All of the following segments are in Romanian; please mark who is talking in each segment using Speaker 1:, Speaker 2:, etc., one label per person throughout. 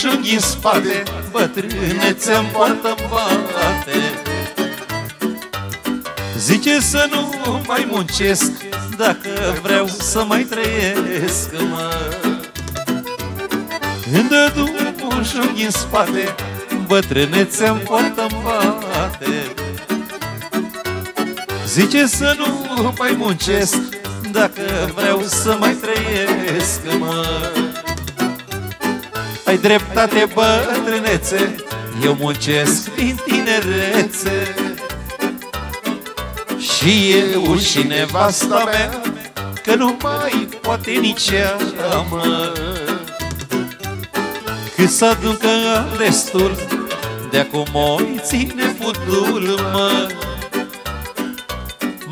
Speaker 1: junghi în spate Bătrânețe-mi poartă bate Zice să nu mai muncesc Dacă vreau să mai trăiesc, mă. Îmi dă un junghi în spate Bătrânețe-mi poartă bate Zice să nu mai muncesc Dacă vreau să mai trăiesc, mă Ai dreptate, bătrânețe Eu muncesc din tinerețe. Și eu și nevasta mea Că nu mai poate nici ea, mă. Cât să aduncă destul De acum o ține futul, mă.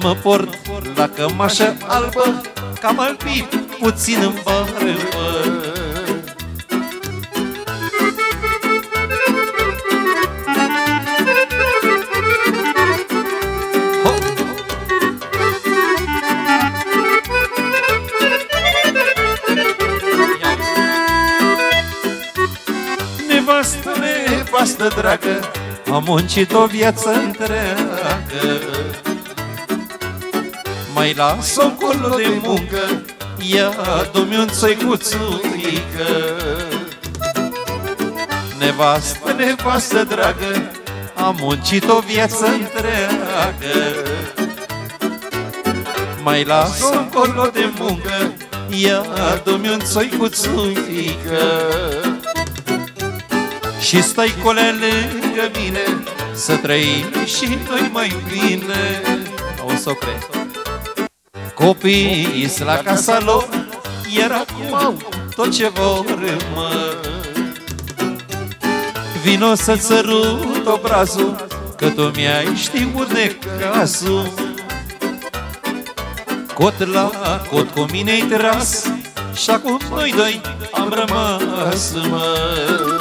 Speaker 1: Mă port la cămașă albă Cam albit puțin în barbă Nevastă, nevastă dragă Am muncit o viață întreagă. Mai las-o colo de muncă Ia, du-mi un țăicuțuică Nevastă, nevastă dragă Am muncit o viață întreagă. Mai las-o colo de muncă Ia, du-mi un țăicuțuică Și stai colea lângă mine Să trăim și noi mai bine. O să o cred Copiii la casa lor Iar acum au tot ce vor, mă Vino să-ți sărut obrazul Că tu mi-ai știut necazul Cot la cot cu mine-ai tras Și acum noi doi am rămas, mă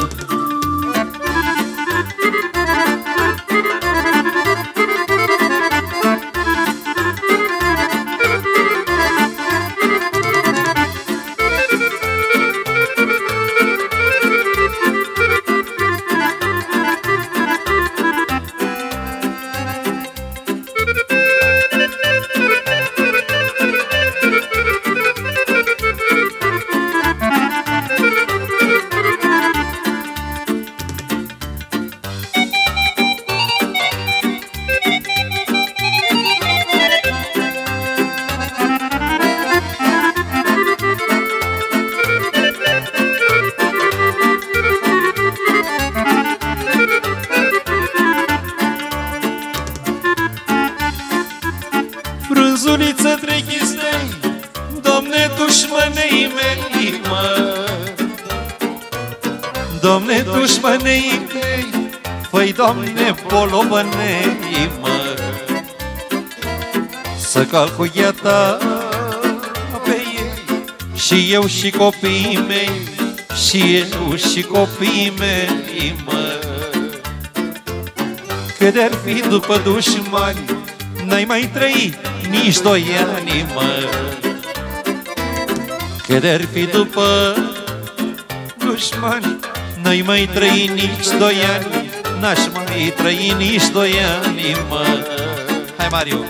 Speaker 1: Doamne, polovănei, mă Să cal cu gheata pe ei. Și eu și copiii mei Și eu și copiii mei, mă Că de-ar fi după dușmani N-ai mai trăit nici doi ani, mă Că de-ar fi după dușmani N-ai mai trăit nici doi ani N-aș mai trăi nici doi ani, mă Hai, Mariu!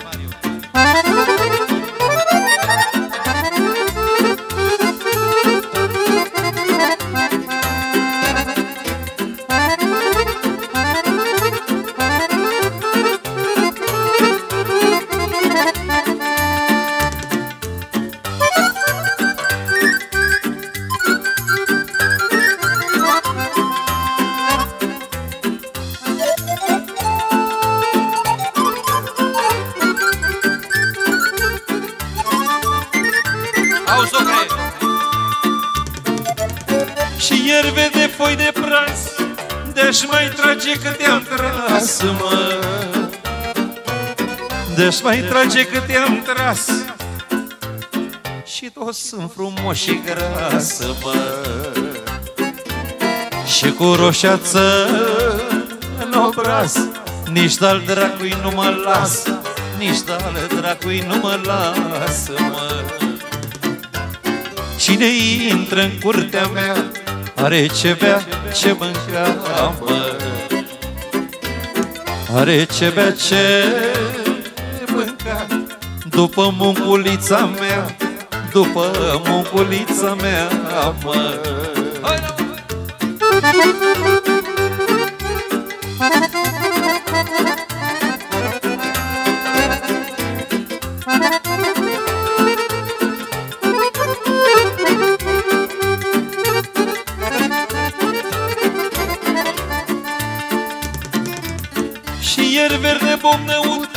Speaker 1: Auzi, Și ierve de foi de pras De-aș mai trage cât te-am tras, mă. De-aș mai trage cât te-am tras Și toți sunt frumoși și grasă, mă. Și cu roșață în obraz Nici de-al dracui nu mă las Nici de-al dracui nu mă lasă, mă. Cine intră în curtea mea Are ce bea, ce mânca, mă. Are ce bea, ce mânca. După munculița mea După munculița mea, mă. Hai, ieri verde bomnăut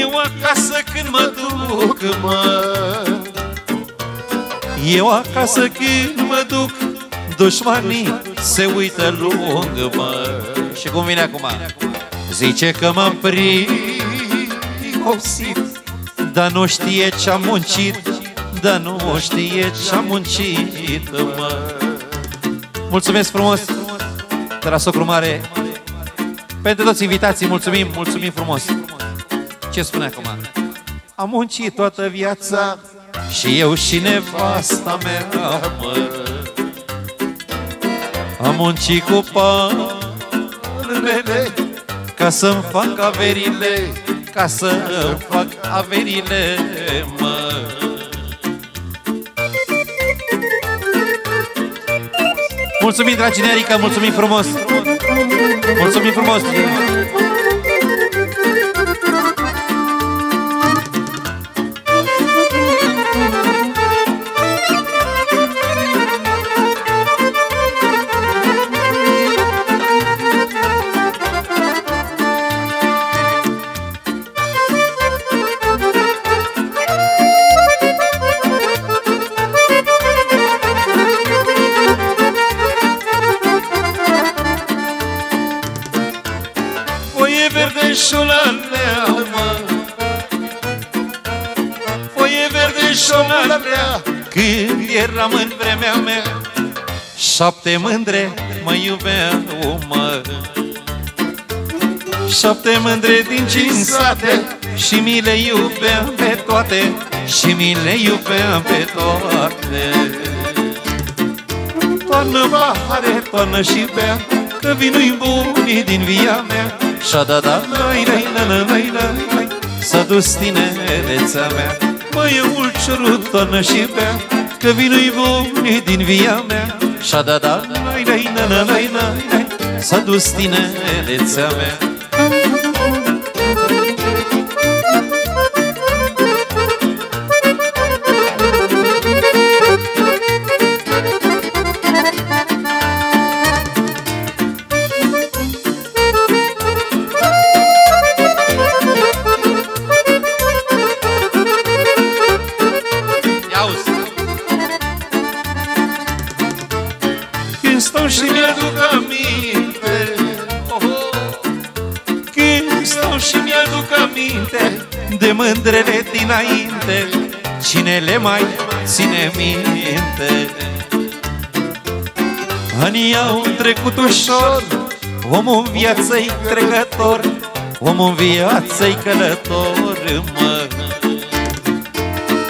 Speaker 1: Eu acasă când mă duc, mă. Eu acasă când mă duc Dușmanii se uită lung, mă. Și cum vine acum? Zice că m-am pricopsit Dar nu știe ce-am muncit Dar nu știe ce-am muncit, mă. Mulțumesc frumos de la socru mare pentru toți invitații, mulțumim, mulțumim frumos. Ce spune acum? Am muncit toată viața și eu și nevasta mea, mă. Am muncit cu palmele ca să-mi fac averile, ca să fac averile, mă. Mulțumim, dragi Nerica, mulțumim frumos! Mulțumim frumos! Eram în vremea mea. Șapte mândre mă iubeau, mă Șapte mândre din cinci sate Și mi le iubeam pe toate Și mi le iubeam pe toate. Toarnă pahare, toarnă și bea Că vinui bunii din via mea Și-a da. Da lai lai la la lai lai S-a dus tinerețea mea. Măiul cerut, toarnă și bea Că vinui bune din via mea. Și-a da da. Nai nai na na nai nai S-a dus tinerețea mea Cine le mai ține minte? Anii au trecut ușor Omul în viață-i trecător Omul în viață-i călător, mă.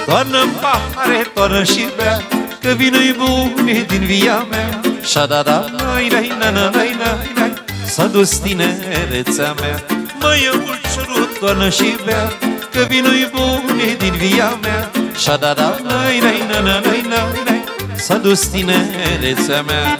Speaker 1: Toarnă-n pahare, toarnă și bea Că vină-i bune din via mea. Și-a da da, nai, nai, nai, nai, nai, nai S-a dus tinerețea mea. Măi, eu cerut, toarnă și bea Că vinul-i bune din via mea Și-a da da nai nai nai nai nai nai S-a dus tinerețea mea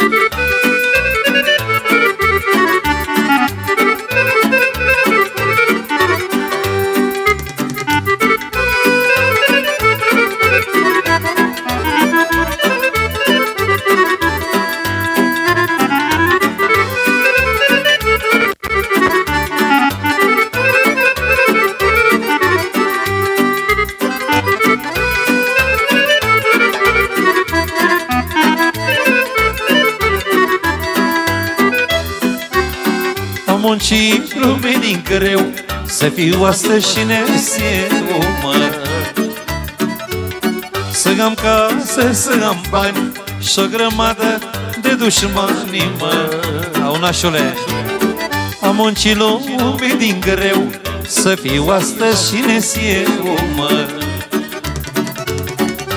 Speaker 1: muncit lume din greu Să fiu astăzi și neseu, mă. Să am casă, să am bani Și o grămadă de dușmani, mă. Au nașule Am muncit lume din greu Să fiu astăzi și neseu, mă.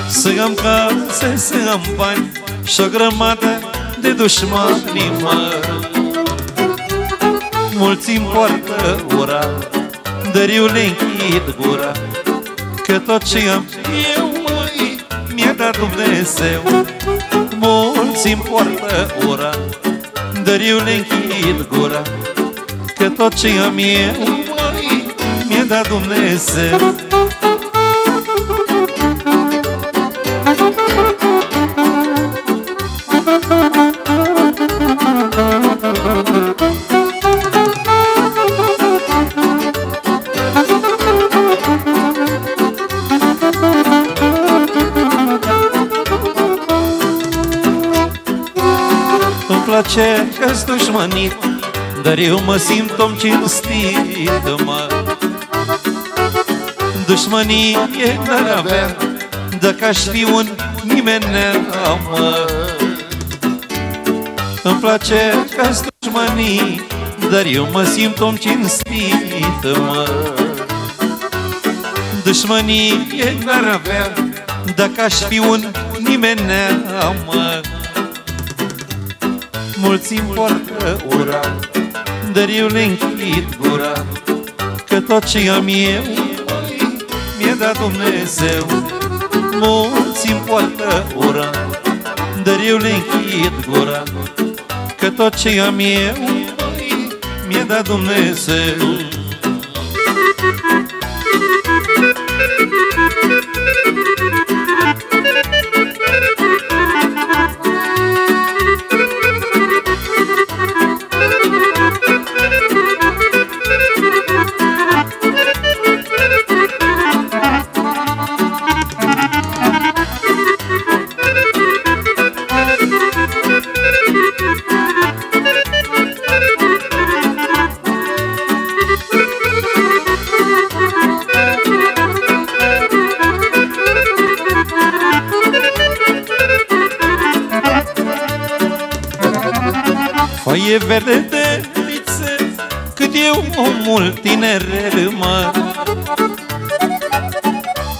Speaker 1: Să am casă, să am bani Și o grămadă de dușmanii, mă Mulți îmi poartă ura Dar eu le închid gura Că tot ce am eu, măi Mi-a dat Dumnezeu. Mulți îmi poartă ura Dar eu le închid gura Că tot ce am eu, măi Mi-a dat Dumnezeu place că-s dușmănit Dar eu mă simt om cinstit, mă. Dușmănie n-ar avea Dacă aș fi un nimenea, mă. Îmi place că-s dușmănit Dar eu mă simt om cinstit, mă. Dușmănie n-ar avea Dacă aș fi un nimenea, mă Mulți îmi poartă ura Dar eu le închid gura Că tot ce am eu Mi-a dat Dumnezeu. Mulți îmi poartă ura Dar eu le închid gura Că tot ce am eu Mi-a dat Dumnezeu. Foaie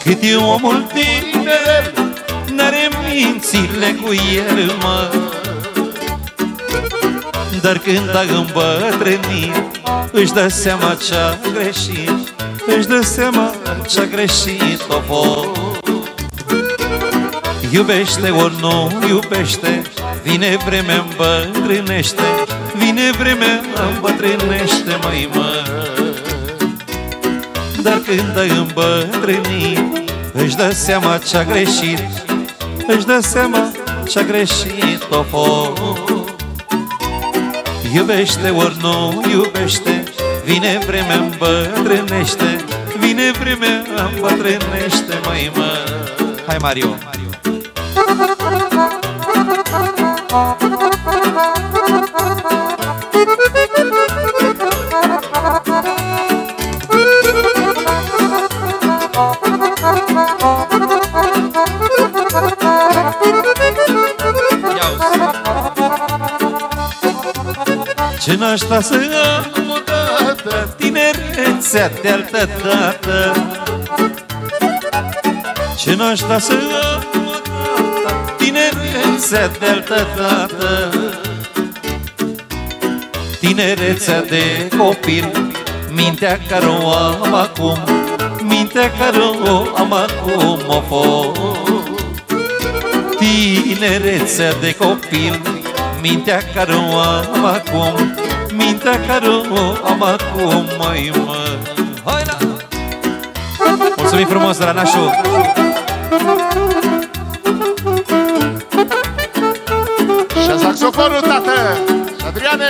Speaker 1: Cât eu omul tineret N-are mințile cu el, mă. Dar când a îmbătrânit Își dă seama ce-a greșit Își dă seama ce-a greșit-o Iubește ori nu iubește Vine vremea îmbătrânește Vine vremea îmbătrânește, mai mă Dar când ai îmbătrânit Își dă seama ce-a greșit Își dă seama ce-a greșit o Iubește ori nu iubește Vine vremea îmbătrânește Vine vremea îmbătrânește, mai mă Hai Mario! Ce n-aș sta să am odată Tinerețea de altă dată. Ce n-aș sta să am odată Tinerețea de altă dată. Tinerețea de copil Mintea care o am acum Mintea care o am acum o fost Tinerețea de copil Mintea care o am acum Mintea care o am acum Mai mă Hai la Mulțumim frumos, Ranașu!
Speaker 2: Și saxofonul, tată! Adriane